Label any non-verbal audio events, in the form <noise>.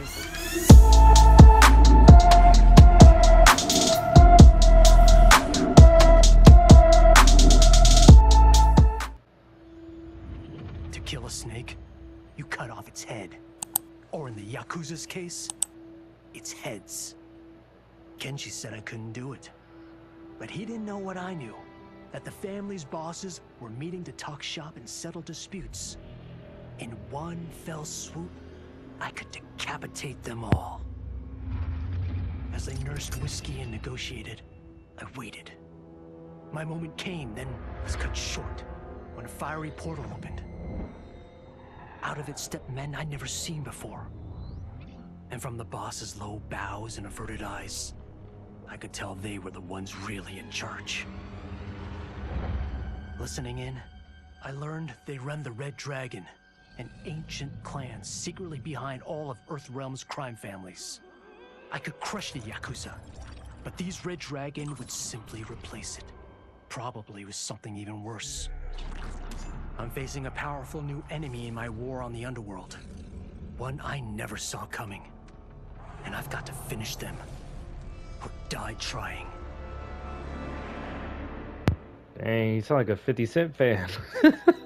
To kill a snake, you cut off its head. Or in the Yakuza's case, its heads. Kenshi said I couldn't do it. But he didn't know what I knew, that the family's bosses were meeting to talk shop and settle disputes. In one fell swoop, I could decapitate them all. As I nursed whiskey and negotiated, I waited. My moment came, then was cut short when a fiery portal opened. Out of it stepped men I'd never seen before. And from the boss's low bows and averted eyes, I could tell they were the ones really in charge. Listening in, I learned they run the Red Dragon, an ancient clan secretly behind all of Earthrealm's crime families. I could crush the Yakuza, but these Red Dragon would simply replace it. Probably with something even worse. I'm facing a powerful new enemy in my war on the underworld. One I never saw coming. And I've got to finish them. Or die trying. Dang, you sound like a 50 Cent fan. <laughs>